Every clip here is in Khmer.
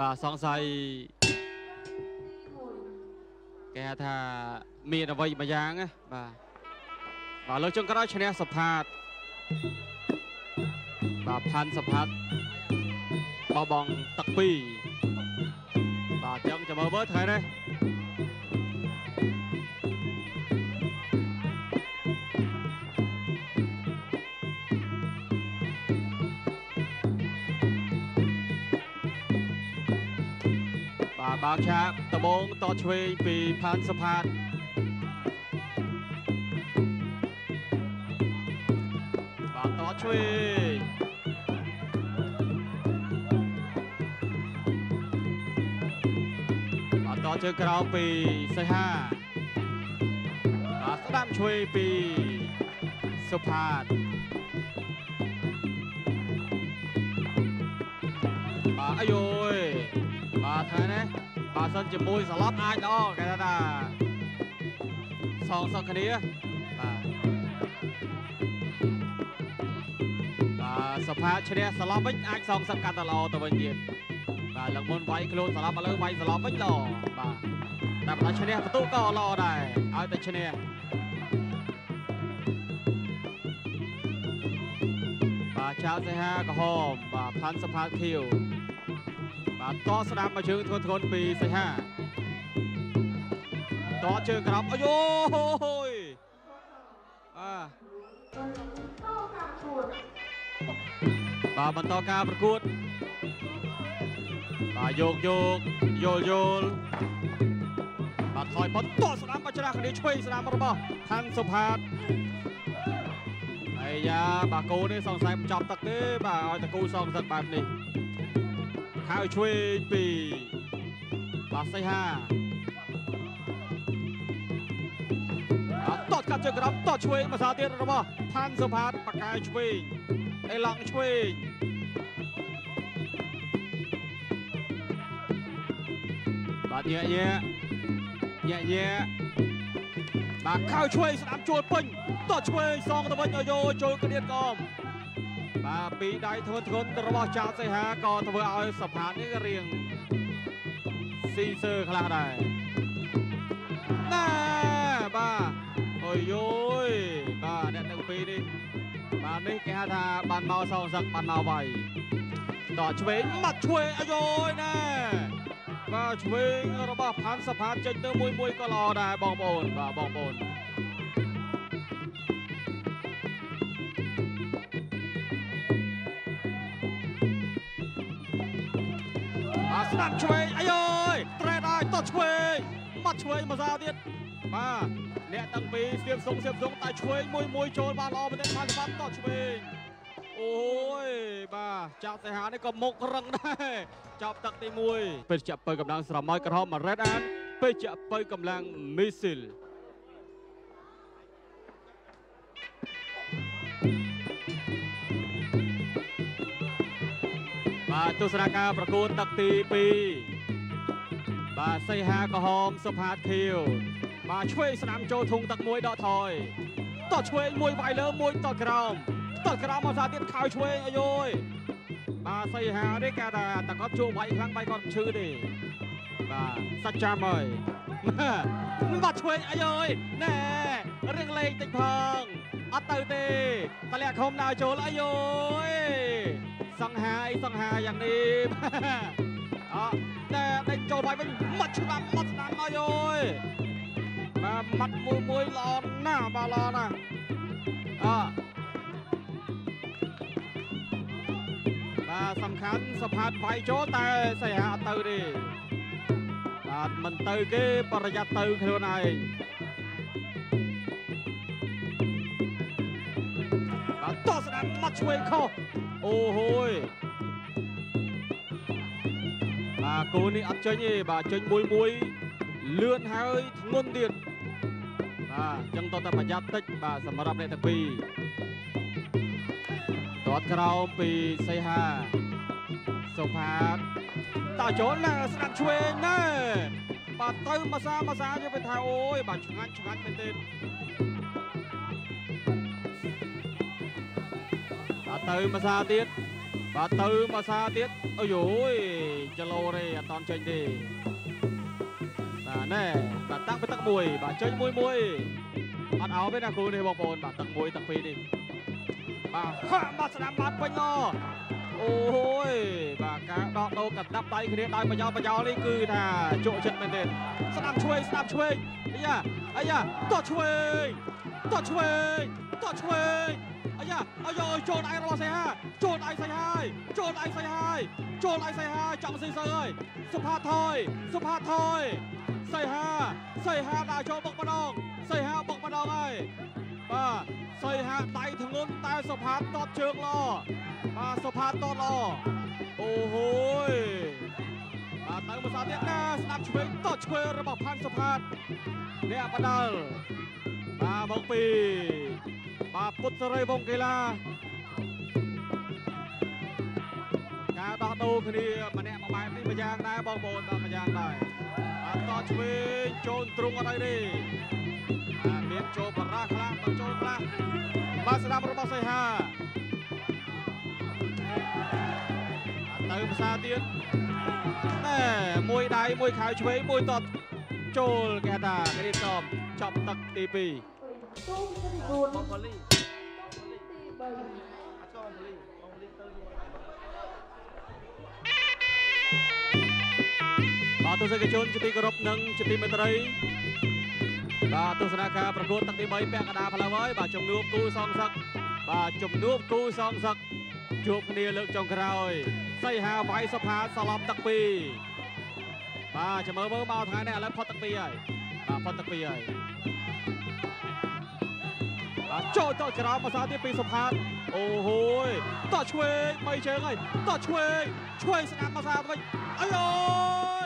បាទសង្ស័យគេហៅថាមានអ្វីមួយយ៉ាងណាបាទបាទលើកចុងក្រោយឈ្នះសុផាតបាទផាន់សុផាតបោះបង់ទឹកពីរបាទអញ្ចឹងចាំមើលមើលថ្ងៃនេះ បាទបើកឆាកដបងតឆ្វេងពីផាន់សុផាតបាទតឆ្វេងបាទតជើងក្រោមពីសីហាបាទស្ដាំឆ្វេងពីសុផាតបាទអាយយបាទថ្ងៃនេះ បើសិនជាមួយសឡប់អាចល្អគេថាថាសងសឹកគ្នាបាទបាទសភាឈ្នះសឡប់វិញអាចសងសឹកកាន់តែល្អទៅវិញទៀតបាទឡើងមុនវាយខ្លួនសឡប់ឥឡូវវាយសឡប់វិញល្អបាទតែបើឈ្នះបន្ទុកក៏ល្អដែរឲ្យតែឈ្នះបាទចៅសេហាក្រហមបាទផាន់សភាខៀវ បាទតស្ដាប់មកជើងធ្ងន់ធ្ងន់ពីសីហាតជើងក្រោមអាយអូយបាទបាទបន្តការប្រកួតបាទយកយកយល់យល់បាទថយផុតតស្ដាប់មកច្រាស់គ្នាឆ្វេងស្ដាប់របស់ផាន់សុផាតអាយ៉ាបាទគោនេះសង្ស័យបញ្ចប់ទឹកទេបាទឲ្យតគូសងទឹកបែបនេះ ហើយឆ្វេងពីបាទសីហាអត់តតកាត់ជើងក្រោមតតឆ្វេងមកសាទៀតរបស់ផាន់សុផាតបកាយឆ្វេងអេឡង់ឆ្វេងបាទញ៉ាញ៉ាញ៉ាញ៉ាបាទខៅឆ្វេងស្ដាប់ជួលពេញតតឆ្វេងសងទៅវិញឲ្យយោចូលក្តៀតកំ បាទពីដៃធ្ងន់ធ្ងន់របស់ចៅសីហាក៏ធ្វើឲ្យសផាតនេះរៀងស៊ីសើខ្លះដែរណាបាទអូយយយបាទអ្នកទាំងពីរនេះបាទនេះគេហៅថាបានមកសងសឹកបានមកវាយតឆ្វេងមកឆ្វេងអាយយណែបាទឆ្វេងរបស់ផាន់សផាតចេញទៅមួយមួយក៏ល្អដែរបងប្អូនបាទបងប្អូន ស្ដាប់ឆ្វេងអាយយត្រេតហើយតឆ្វេងមកឆ្វេងមកសាទៀតបាទអ្នកទាំងពីរស្ទាបសុងស្ទាបសុងតែឆ្វេងមួយមួយចូលបានល្អមែនទេបានបានតឆ្វេងអូយបាទចាប់សេហានេះក៏មុខរឹងដែរចាប់ទឹកទី1ពេជ្រចាក់ពៅកម្លាំងស្រមោចក្រហមរ៉េតអានពេជ្រចាក់ពៅកម្លាំងមីស៊ីល បាទទស្សនាការប្រកួតទឹកទី2បាទសីហាក្រហមសុផាតខៀវបាទឆ្វេងស្ដាំចូលធុងទឹកមួយដកថយតឆ្វេងមួយវាយលើមួយតក្រោមតក្រោមមកសាទៀតខៅឆ្វេងអាយយបាទសីហានេះគេថាតកត់ជួវាយខ្លាំងវាយគាត់ឈឺទេបាទសាច់ចាំហើយបាទឆ្វេងអាយយណែរៀងលេងតិចផងអត់ទៅទេតលាក់ខំដើរចូលអាយយ សង្ហាអីសង្ហាយ៉ាងនេះអត់តែដេញចូលវាយវិញមាត់ច្បាប់មាត់ស្ដាំអាយយបាទម៉ាត់មួយមួយល្អណាស់បាទល្អណាស់អបាទសំខាន់សផាតវាយចូលតែសៃហាអត់ទៅទេបាទមិនទៅគេប្រយ័ត្នទៅខ្លួនឯង មកឆ្វេងខុសអូហូយបាទគូនេះអត់ចេញទេបាទចេញមួយមួយលឿនហើយធ្ងន់ទៀតបាទអញ្ចឹងតោះតែប្រយ័ត្នតិចបាទសម្រាប់អ្នកទាំងពីរតតក្រោមពីសីហាសុផាតតើចូលណាស្ដាប់ឆ្វេងណាបាទទៅមកសាមកសាវាទៅថាអូយបាទឆ្ងាញ់ឆ្ងាញ់មែនទេ ទទៅមកសាទៀតបាទទៅមកសាទៀតអូយយចលោទេឥត់ចេញទេបាទណែបាទតាំងពីទឹកមួយបាទចេញមួយមួយអត់អោទេណាគ្រូនេះបងប្អូនបាទទឹកមួយទឹកពីរនេះបាទហាក់បាទស្ដាប់បាទពេញឡអូយបាទការដកដោកដាប់ដៃគ្នាដោយបញ្ញោបញ្ញោនេះគឺថាជក់ចិត្តមែនទេស្ដាប់ឆ្វេងស្ដាប់ឆ្វេងអាយ៉ាអាយ៉ាតោះឆ្វេងតោះឆ្វេងតោះឆ្វេងអាយ៉ា អាយ៉ចូលដៃរបស់សៃហាចូលដៃសៃហើយចូលដៃសៃហើយចូលដៃសៃហើយចង់ស៊ីសើហើយសុផាថយសុផាថយសៃហាសៃហាដាក់ចូលបុកម្ដងសៃហាបុកម្ដងហើយបាទសៃហាដៃធ្ងន់តែសុផាតតជើងល្អបាទសុផាតតល្អអូហូយបាទទៅមកសាទៀតណាស្ដាប់ឆ្វេងតតឆ្វេងរបស់ផាន់សុផាតអ្នកបដាល់បាទមកពី បាទពុទ្ធសេរីវងកីឡាការដោះដូរគ្នាម្នាក់មួយបែបនេះមួយយ៉ាងដែរបងប្អូនបាទមួយយ៉ាងដែរបាទតឆ្វេងចូលទ្រង់អត់ហើយទេបាទមានចូលបរាខ្លះទៅចូលខ្លះបាទស្ដាប់របស់សៃហាទៅភាសាទៀតណែមួយដៃមួយខៅឆ្វេងមួយតតចូលគេថាគេរៀបចំចប់ទឹកទី2 ទូទី4បងប៉ូលីទី3អត់ចូលបងប៉ូលីបងប៉ូលីទៅយូរបាទទស្សនិកជនជាទីគោរពនិងជាទីមេត្រីបាទទស្សនាការប្រកួតទឹកទី3ពាក់កណ្ដាលផ្លូវហើយបាទជំនួបគូសងសឹកបាទជំនួបគូសងសឹកជួបគ្នាលើកចុងក្រោយសីហាវាយសុផាសឡប់ទឹកពីរបាទចាំមើលមើលមកថ្ងៃនេះឥឡូវផុតទឹកពីរហើយបាទផុតទឹកពីរហើយបាទ ចូលទៅក្រោមភាសាទៀតពីសុផាតអូហូយតោះឆ្វេងបីជើងហើយតោះឆ្វេងឆ្វេងស្ដាប់ភាសាវិញអាយអូ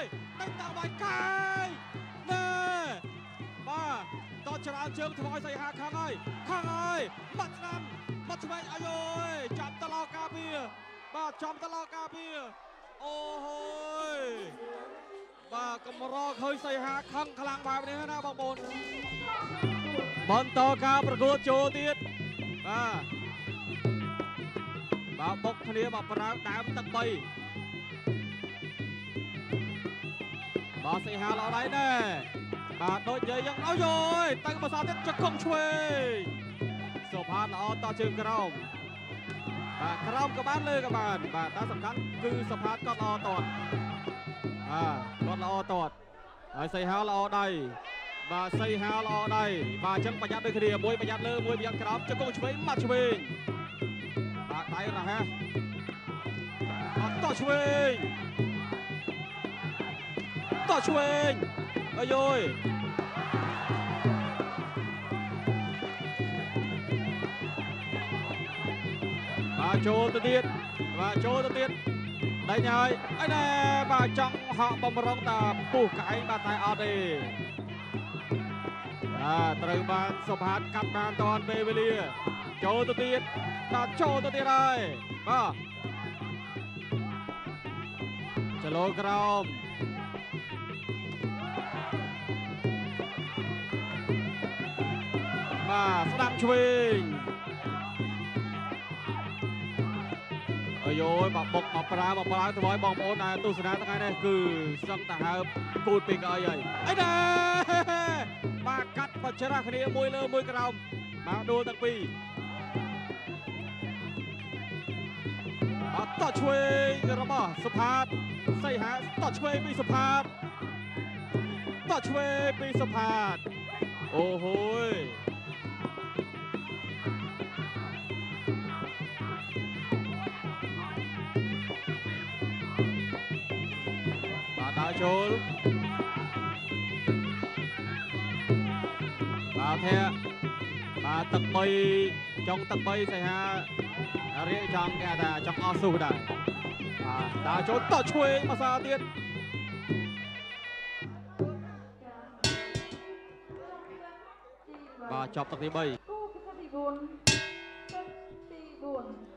យដេញតាមបាញ់កាយណែបាទតោះច្រើនជើងធ្វើឲ្យសៃហាខាងហើយខាងហើយបាត់ស្ដាំបាត់ឆ្វេងអាយអូយចាប់តឡោការពារបាទចំតឡោការពារអូហូយបាទកម្រឃើញសៃហាខឹងខ្លាំងបែបនេះណាបងប្អូន បន្តការប្រកួតចូលទៀតបាទបាទបុកគ្នាមកប្រើដើមទឹក3បាទសីហាល្អដែរដែរបាទដូចនិយាយយ៉ាងអោយយទៅមកសល់ទៀតចកងឆ្វេងសុផាតល្អតជើងក្រោមបាទក្រោមក៏បានលើក៏បាន បាទតែសំខាន់គឺសុផាតក៏ល្អតតបាទគាត់ល្អតតហើយសីហាល្អដៃ បាទសីហាល្អដៃបាទអញ្ចឹងប្រយ័ត្នដូចគ្នាមួយប្រយ័ត្នលើមួយប្រយ័ត្នក្រោមចុកឆ្វេងម៉ាត់ឆ្វេងបាទដៃរហ័សអត់តោះឆ្វេងតោះឆ្វេងអាយយបាទចូលទៅទៀតបាទចូលទៅទៀតដៃញហើយអីណែបាទចង់ហក់បំរុងតាពុះកែងបាទតែអត់ទេ បាទត្រូវបានសុផាតកាត់បានតាន់ពេលវេលា ចូលទៅទៀតបាទចូលទៅទៀតហើយបាទចលោក្រោមបាទស្ដាំឆ្វេង អាយយបាទបុកមកប្រើមកប្រើទៅឲ្យបងប្អូនដែលទស្សនាថ្ងៃនេះគឺសឹងតាហើបគូតពីកអីហើយអីដែរបាទកាត់បច្រាស់គ្នាមួយលើមួយក្រោមបាទដួលទាំងពីរបាទតោះឆ្វេងរបស់សុផាតសីហាតោះឆ្វេងពីសុផាតតោះឆ្វេងពីសុផាតអូហូយ បាទដើរចូលបាទធាក់បាទទឹកបីចុងទឹកបីសៃហារៀកចង់គេថាចង់អស់ស៊ូដែរបាទដើរចូលតោះឆ្វេងមកសាទៀតបាទចប់ទឹកទី3គូពិសេសទី4ទឹកទី4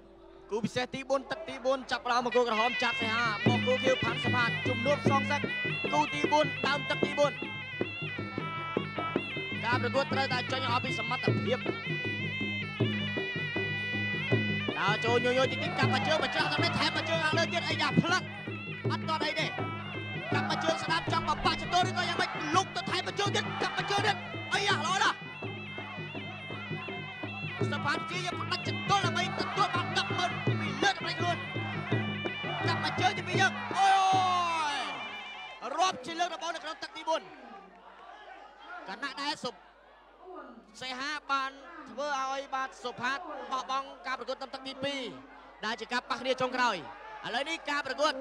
គូពិសេសទី4ទឹកទី4ចាប់ផ្ដើមមកគូក្រហមចាប់សៃហាមកគូខៀវផាន់សផាតជំនួបសងសឹកគូទី4ដើមទឹកទី4ការប្រកួតត្រូវតែចេញអស់ពីសមត្ថភាពដើរចូលញយយតិចតិចកាប់មកជើងមកច្រាស់ទៅនេះថែមមកជើងខាងលើទៀតអីយ៉ាផ្លឹកអត់ទាត់អីទេដូរឬក៏យ៉ាងម៉េចលុកទៅថែបញ្ជើទៀតកាប់បញ្ជើទៀតអីយ៉ាល្អណាស់ សផាតជាផ្ដាច់ចន្ទល់ដើម្បីទទួលបាន100000ពីលើតម្លៃខ្លួនកាប់បញ្ជើទីពីរយើងអូយរាប់ជាលើកដំបូងនៅក្នុងទឹកទី4កណ្ណៈដែរសុបសេហាបានធ្វើឲ្យបាទសុផាតបោះបង់ការប្រកួតតាមទឹកទី2ដែលជាការប៉ះគ្នាចុងក្រោយឥឡូវនេះការប្រកួត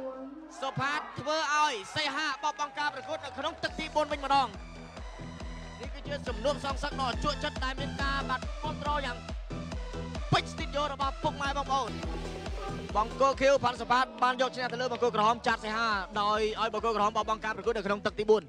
សុផាតធ្វើឲ្យសេហាបោះបង់ការប្រកួតនៅក្នុងទឹកទី4វិញម្ដងនេះគឺ ជាសំណួរសងសឹកដ៏ជក់ចិត្តដែលមានការបាត់គ្រប់គ្រងយ៉ាងពេញស្ទីឌីយោរបស់ពុកម៉ែបងប្អូនបង្គោលខៀវផាន់សុផាតបានយកឈ្នះទៅលើបង្គោលក្រហមចាត់សេហាដោយឲ្យបង្គោលក្រហមបោះបង់ការប្រកួតនៅក្នុងទឹកទី4